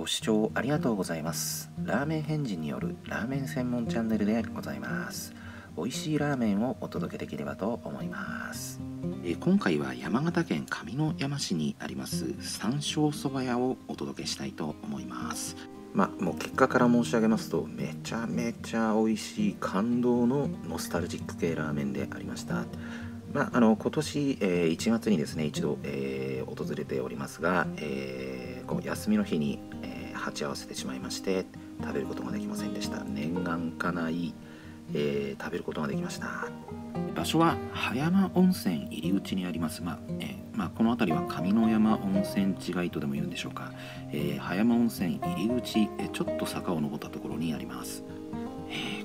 ご視聴ありがとうございます。ラーメン変人によるラーメン専門チャンネルでございます。美味しいラーメンをお届けできればと思います。え今回は山形県上山市にあります山椒そば屋をお届けしたいと思います。まあもう結果から申し上げますとめちゃめちゃ美味しい感動のノスタルジック系ラーメンでありました。まあ、あの今年、えー、1月にですね一度、えー、訪れておりますが、えー、こう休みの日に、え鉢合わせてしまいまして食べることができませんでした。念願かない、え食べることができました。場所は葉山温泉入り口にあります、まあえまあ、この辺りは上山温泉地街とでも言うんでしょうか、え葉山温泉入り口、えちょっと坂を登ったところにあります。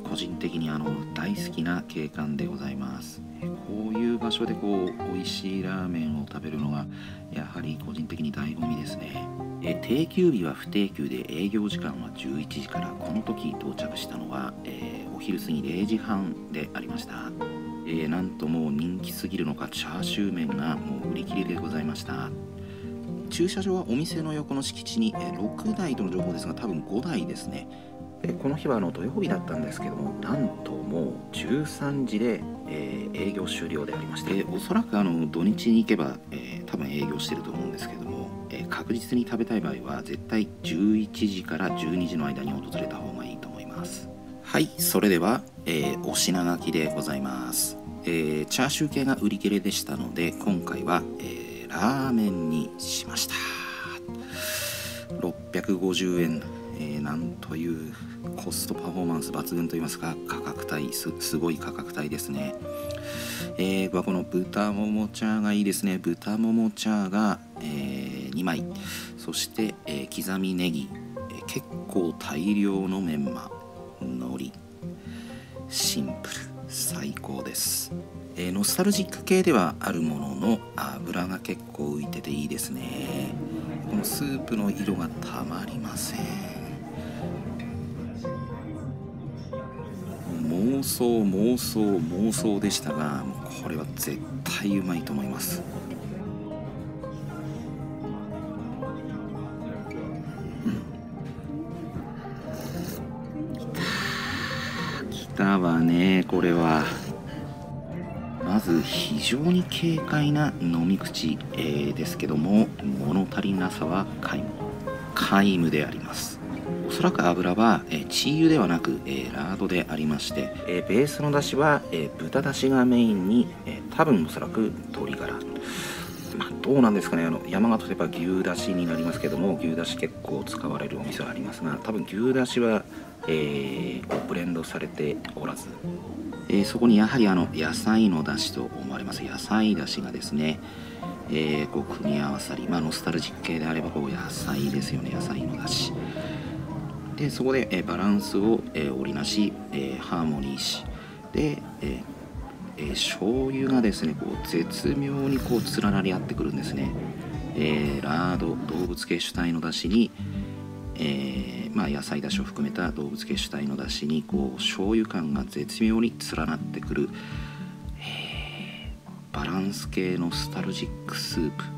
個人的にあの大好きな景観でございます、こういう場所でこう美味しいラーメンを食べるのがやはり個人的に醍醐味ですね、え定休日は不定休で営業時間は11時からこの時到着したのは、えー、お昼過ぎ0時半でありました。えー、なんともう人気すぎるのかチャーシュー麺がもう売り切れでございました。駐車場はお店の横の敷地に、え6台との情報ですが多分5台ですね。でこの日はあの土曜日だったんですけどもなんともう13時で、えー、営業終了でありまして。おそらくあの土日に行けば、えー、多分営業してると思うんですけども、えー、確実に食べたい場合は絶対11時から12時の間に訪れた方がいいと思います。はいそれでは、えお品書きでございます、えチャーシュー系が売り切れでしたので今回は、えラーメンにしました。650円、なんというコストパフォーマンス抜群といいますか価格帯すごい価格帯ですね、えー、この豚もも茶がいいですね。豚もも茶が、えー、2枚。そして、えー、刻みネギ、えー、結構大量のメンマ。海苔シンプル。最高です、えー、ノスタルジック系ではあるものの油が結構浮いてていいですね。このスープの色がたまりません。妄想妄想妄想でしたがもうこれは絶対うまいと思います。きたわねこれは。まず非常に軽快な飲み口、えー、ですけども物足りなさは皆無皆無であります。そらく油は、えー、チー油ではなく、えー、ラードでありまして、えー、ベースの出汁は、え豚出汁がメインに、え多分おそらく鶏ガラまあ、どうなんですかねあの山形といえば牛だしになりますけども牛だし結構使われるお店はありますが多分牛だしは、えー、ブレンドされておらず、えー、そこにやはりあの野菜のだしと思われます。野菜だしがですね、えー、こう組み合わさり、まあ、ノスタルジック系であればこう野菜ですよね野菜のだしでそこで、えバランスを、え織りなし、えハーモニーしで、ええ醤油がですねこう絶妙にこう連なり合ってくるんですね、え、ラード動物系主体のだしに、えー、まあ、野菜だしを含めた動物系主体のだしにこう醤油感が絶妙に連なってくる、えー、バランス系ノスタルジックスープ。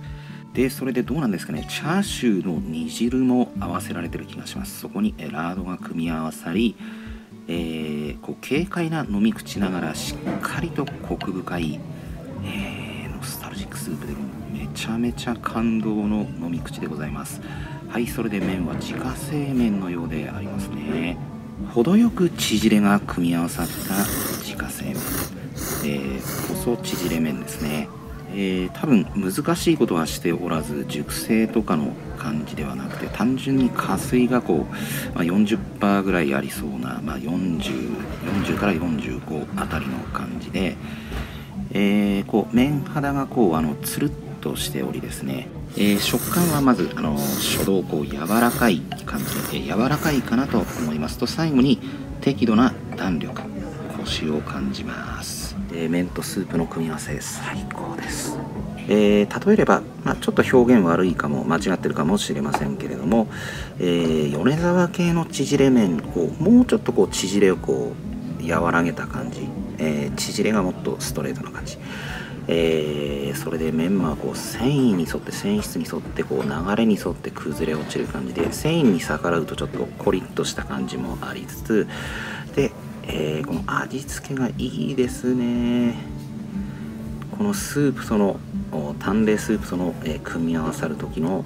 でそれでどうなんですかね。チャーシューの煮汁も合わせられてる気がします。そこにラードが組み合わさり、えー、こう軽快な飲み口ながらしっかりとコク深い、えー、ノスタルジックスープでめちゃめちゃ感動の飲み口でございます。はいそれで麺は自家製麺のようでありますね。程よく縮れが組み合わさった自家製麺、えー、細縮れ麺ですね。えー、多分難しいことはしておらず熟成とかの感じではなくて単純に加水がこう、まあ、40%ぐらいありそうな、まあ40、40, から45あたりの感じで、えー、こう麺肌がこうあのつるっとしておりですね、えー、食感はまずあの初動こう柔らかい感じで柔らかいかなと思いますと最後に適度な弾力コシを感じます。え麺とスープの組み合わせ最高です、えー、例えれば、まあ、ちょっと表現悪いかも間違ってるかもしれませんけれども、えー、米沢系の縮れ麺をもうちょっとこう縮れをこう和らげた感じ、えー、縮れがもっとストレートな感じ、えー、それでメンマはこう繊維に沿って繊維質に沿ってこう流れに沿って崩れ落ちる感じで繊維に逆らうとちょっとコリッとした感じもありつつ、えー、この味付けがいいですね。このスープとの淡麗スープとの、えー、組み合わさる時の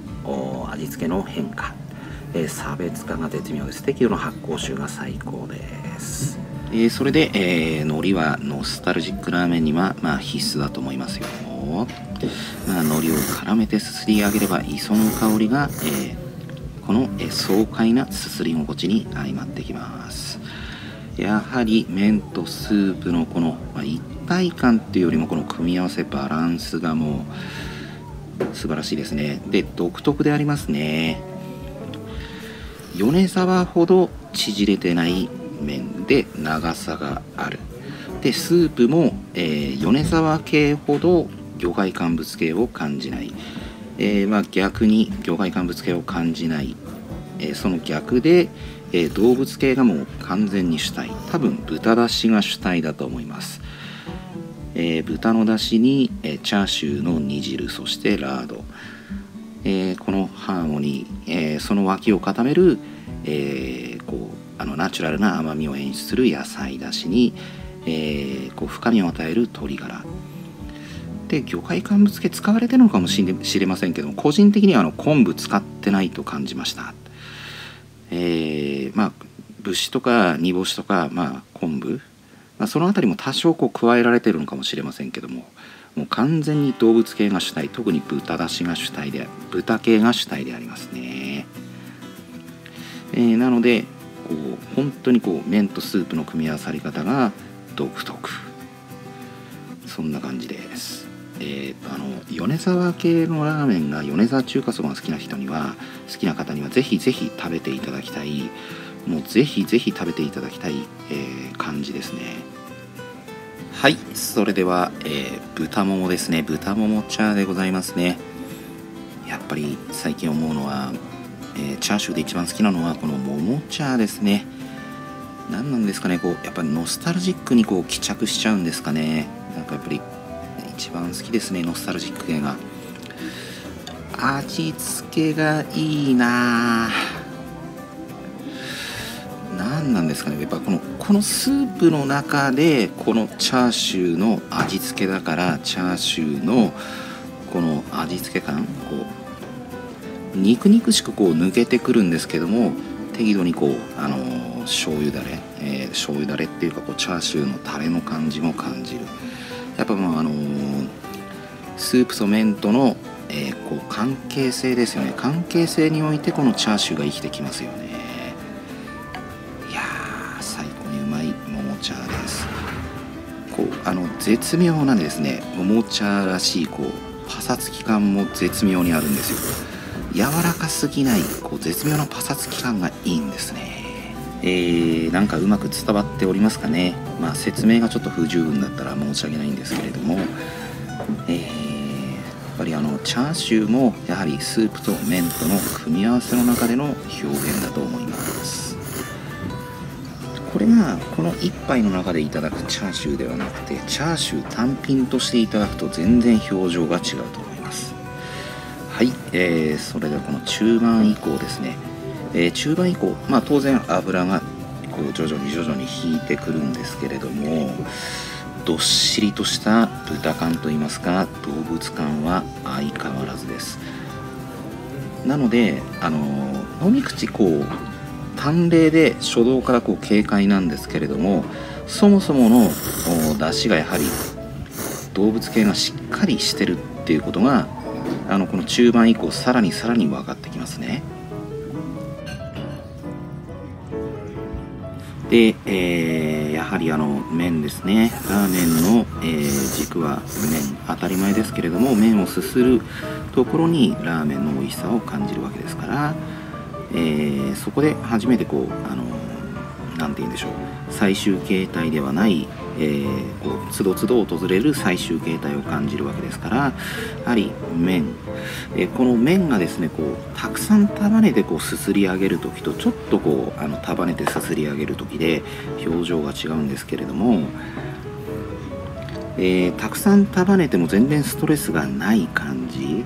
味付けの変化、えー、差別化が絶妙です適度の発酵臭が最高です、えー、それで、えー、海苔はノスタルジックラーメンには、まあ、必須だと思いますよ、まあ、海苔を絡めてすすり上げれば磯の香りが、えこの、え爽快なすすり心地に相まってきます。やはり麺とスープのこの、ま、一体感っていうよりもこの組み合わせバランスがもう素晴らしいですね。で独特でありますね。米沢ほど縮れてない麺で長さがある。でスープも、えー、米沢系ほど魚介乾物系を感じない、えー、まあ、逆に魚介乾物系を感じない、えー、その逆で、え動物系がもう完全に主体。多分豚だしが主体だと思います。えー、豚のだしに、えー、チャーシューの煮汁そしてラード、えー、このハーモニー、えその脇を固める、えこうあのナチュラルな甘みを演出する野菜だしに、えこう深みを与える鶏ガラ。で魚介乾物系使われてるのかもしれませんけど個人的にはあの昆布使ってないと感じました。えー、まあ節とか煮干しとか、まあ、昆布。まあ、その辺りも多少こう加えられてるのかもしれませんけども。もう完全に動物系が主体特に豚だしが主体で豚系が主体でありますね、えー、なのでこう本当にこう麺とスープの組み合わさり方が独特。そんな感じです。えー、あの米沢系のラーメンが米沢中華そばが好きな人には好きな方にはぜひぜひ食べていただきたいもうぜひぜひ食べていただきたい、えー、感じですね。はいそれでは、えー、豚ももですね。豚ももチャーでございますね。やっぱり最近思うのは、えー、チャーシューで一番好きなのはこのももチャーですね。何なんですかねこうやっぱりノスタルジックにこう帰着しちゃうんですかね。なんかやっぱり一番好きですねノスタルジック系が味付けがいいな何なんですかねやっぱこのこのスープの中でこのチャーシューの味付けだからチャーシューのこの味付け感こう肉肉しくこう抜けてくるんですけども適度にこうあのー、醤油だれ、えー、醤油だれっていうかこうチャーシューのタレの感じも感じる。やっぱもうあのー、スープと麺との、えー、こう関係性ですよね。関係性においてこのチャーシューが生きてきますよね。いやー最高にうまい桃茶です。こうあの絶妙なですねおもちゃらしいこうパサつき感も絶妙にあるんですよ。柔らかすぎないこう絶妙なパサつき感がいいんですね。えー、なんかうまく伝わっておりますかね。まあ説明がちょっと不十分だったら申し訳ないんですけれども。えー、ぱりあのチャーシューもやはりスープと麺との組み合わせの中での表現だと思います。これがこの1杯の中でいただくチャーシューではなくてチャーシュー単品としていただくと全然表情が違うと思います。はい、えー、それではこの中盤以降ですね、えー、中盤以降まあ当然油がこう徐々に徐々に引いてくるんですけれどもどっしりとした豚感といいますか動物感は相変わらずですなのであの飲み口こう淡麗で初動からこう軽快なんですけれどもそもそもの出汁がやはり動物系がしっかりしてるっていうことがあのこの中盤以降さらにさらに分かってきますね。で、えー、はりあの麺ですね。ラーメンの、えー、軸は麺当たり前ですけれども麺をすするところにラーメンの美味しさを感じるわけですからえー、そこで初めてこうあの何て言うんでしょう。最終形態ではない、えー、こうつどつど訪れる最終形態を感じるわけですからやはり麺、えー、この麺がですねこうたくさん束ねてこうすすり上げる時とちょっとこうあの束ねてすすり上げる時で表情が違うんですけれどもえー、たくさん束ねても全然ストレスがない感じ。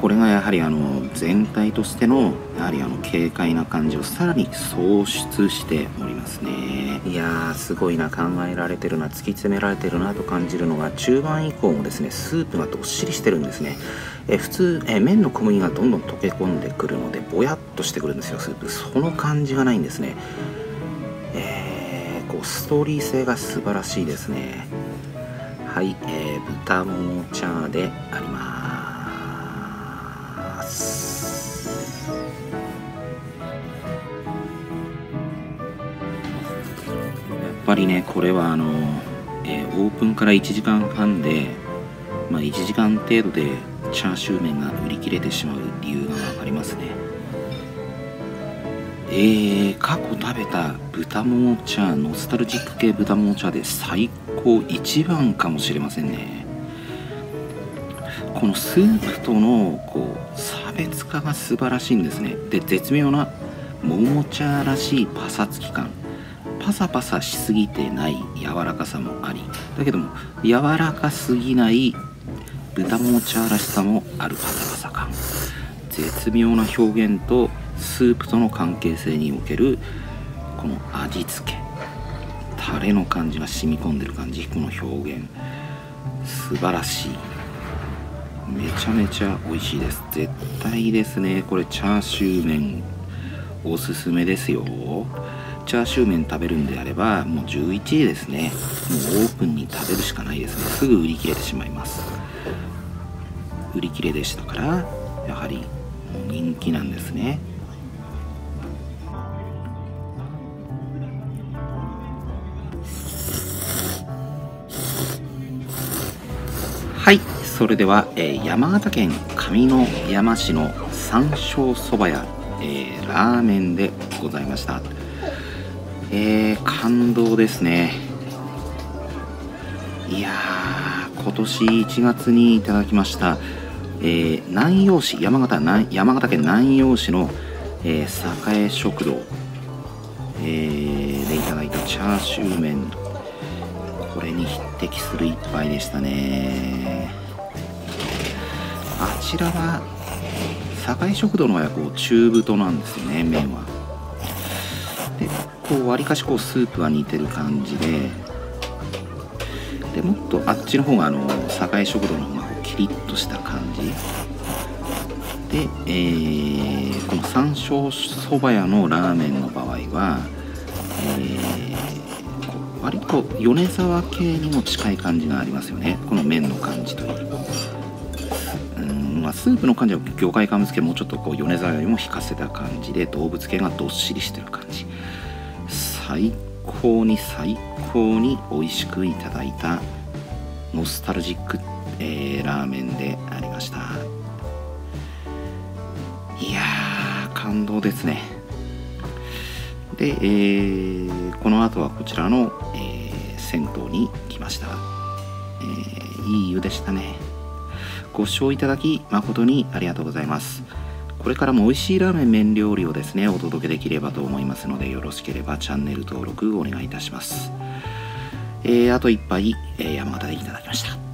これがやはりあの全体としてのやはりあの軽快な感じをさらに創出しておりますね。いやーすごいな。考えられてるな。突き詰められてるなと感じるのが中盤以降もですねスープがどっしりしてるんですね。え普通え麺の小麦がどんどん溶け込んでくるのでぼやっとしてくるんですよスープ。その感じがないんですね。えー、こうストーリー性が素晴らしいですね。はい、えー、豚ももチャーであります。これはあの、えー、オープンから1時間半でまあ1時間程度でチャーシュー麺が売り切れてしまう理由が分かりますね。えー、過去食べた豚もも茶ノスタルジック系豚もも茶で最高一番かもしれませんね。このスープとのこう差別化が素晴らしいんですね。で絶妙なもも茶らしいパサつき感。パサパサしすぎてない柔らかさもありだけども柔らかすぎない豚もも茶らしさもある。パサパサ感。絶妙な表現とスープとの関係性におけるこの味付け。タレの感じが染み込んでる感じ。この表現。素晴らしい。めちゃめちゃ美味しいです。絶対ですね。これチャーシュー麺おすすめですよ。チャーシュー麺食べるんであればもう11時ですね。もうオープンに食べるしかないですね。すぐ売り切れてしまいます。売り切れでしたからやはり人気なんですね。はい。それでは、えー、山形県上山市の山椒そば屋、えー、ラーメンでございました。えー、感動ですね。いやー今年1月にいただきました、えー、南陽市山形山形県南陽市の、えー、栄食堂、えー、でいただいたチャーシュー麺これに匹敵する一杯でしたね。あちらは堺食堂のはこう中太なんですよね麺は。でこうわりかしこうスープは似てる感じででもっとあっちの方があの堺食堂の方がこうキリッとした感じ。で、えー、この山椒そば屋のラーメンの場合は、えー割と米沢系にも近い感じがありますよね。この麺の感じという。んまあスープの感じは魚介乾物系もうちょっとこう米沢よりも引かせた感じで動物系がどっしりしてる感じ。最高に最高に美味しくいただいたノスタルジック、えー、ラーメンでありました。いやー感動ですね。で、えー、この後はこちらの、えー、銭湯に来ました、えー、いい湯でしたね。ご視聴いただき誠にありがとうございます。これからも美味しいラーメン麺料理をですねお届けできればと思いますのでよろしければチャンネル登録お願いいたします。えー、あと1杯、えー、山形でいただきました。